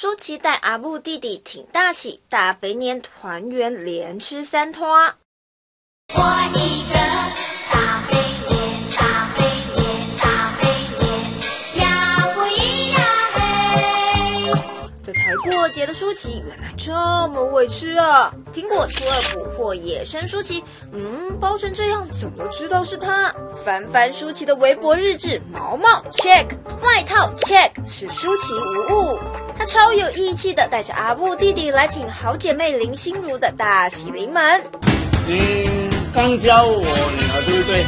舒淇带阿布弟弟挺大喜，大肥年团圆连吃三拖。我一个大肥年，大肥年，大肥年，呀不咿呀嘿。在台过节的舒淇，原来这么会吃啊！苹果初二捕获野生舒淇，嗯，包成这样，怎么知道是他？翻翻舒淇的微博日志，毛毛 check，外套 check，是舒淇无误。他超有义气的，带着阿布弟弟来挺好姐妹林心如的大喜临门。刚教我女儿对不对？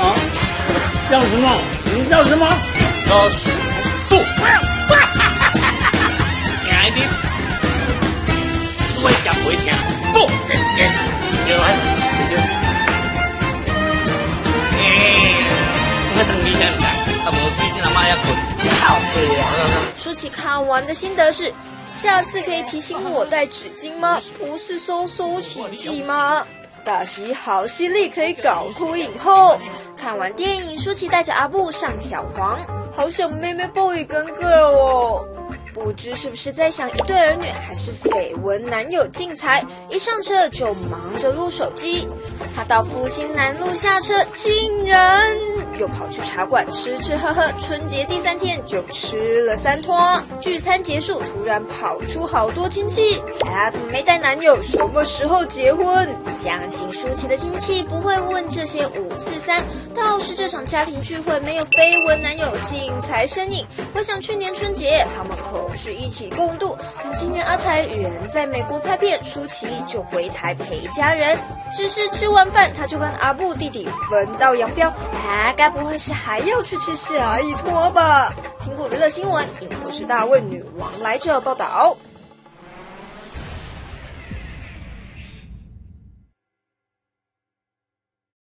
啊？叫什么？你叫什么？叫石头杜。你爱听？是会讲会听。杜，给给，给来，给给。哎，我生理现在，他无最近他妈要滚。好舒淇看完的心得是：下次可以提醒我带纸巾吗？不是收收洗剂吗？大喜好犀利，可以搞哭影后。看完电影，舒淇带着阿布上小黄，好想妹妹抱一根个哦。不知是不是在想一对儿女，还是绯闻男友进财？一上车就忙着录手机。他到复兴南路下车，竟然又跑去茶馆吃吃喝喝。春节第三天就吃了三托。聚餐结束，突然跑出好多亲戚。哎，怎么没带男友？什么时候结婚？相信舒淇的亲戚不会问这些五四三。倒是这场家庭聚会没有绯闻男友进财身影。回想去年春节，他们可是一起共度。但今年阿才人在美国拍片，舒淇就回台陪家人。只是吃完饭，他就跟阿布弟弟分道扬镳。啊，不会是还要去吃下一托吧？苹果娱乐新闻，影视大问女王来这报道。